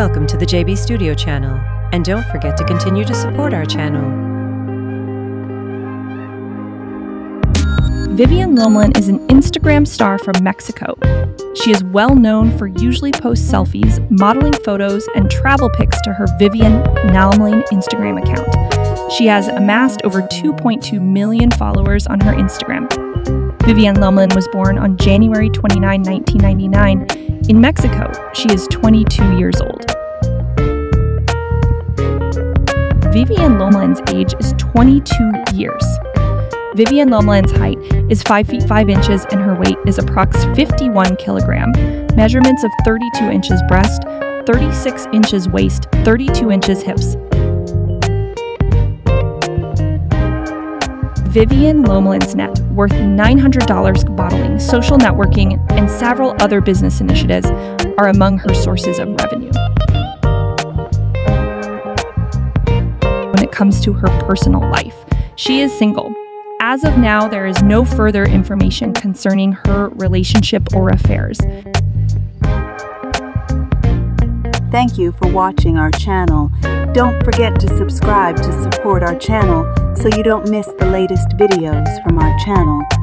the JB Studio channel, and don't forget to continue to support our channel. Viviane Lomelín is an Instagram star from Mexico. She is well known for usually post selfies, modeling photos, and travel pics to her Viviane Lomelín Instagram account. She has amassed over 2.2 million followers on her Instagram. Viviane Lomelín was born on January 29, 1999, in Mexico. She is 22 years old. Viviane Lomelín's age is 22 years. Viviane Lomelín's height is 5 feet 5 inches and her weight is approx 51 kilogram. Measurements of 32 inches breast, 36 inches waist, 32 inches hips. Viviane Lomelín's net, worth $900 bottling, social networking, and several other business initiatives, are among her sources of revenue. When it comes to her personal life, she is single. As of now, there is no further information concerning her relationship or affairs. Thank you for watching our channel. Don't forget to subscribe to support our channel so you don't miss the latest videos from our channel.